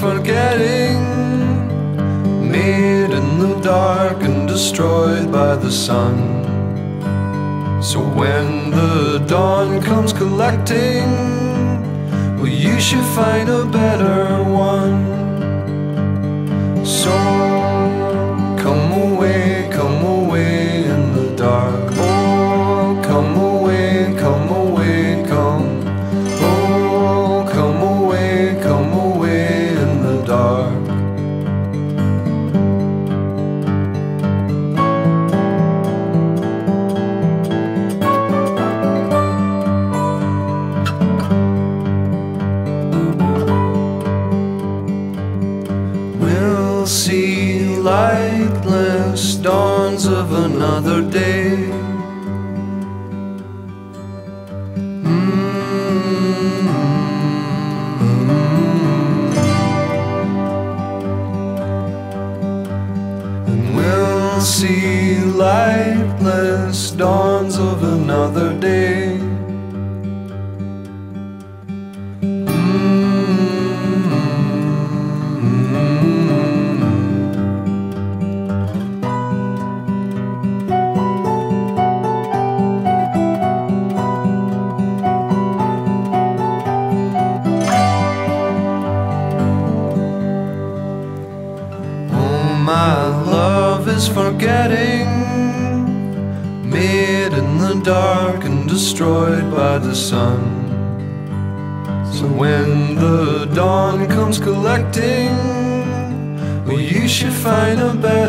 forgetting. Made in the dark and destroyed by the sun. So when the dawn comes collecting Well, you should find a better one. So lightless dawns of another day. And we'll see lightless dawns of another day. Dark and destroyed by the sun. So when the dawn comes collecting, well, you should find a better